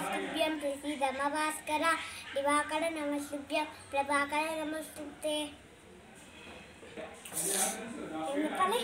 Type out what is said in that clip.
నమస్తుభ్యం ప్రసీదమ భాస్కర దివాకర నమస్తుభ్యం ప్రభాకర నమస్తుతే ఏం చెప్పాలి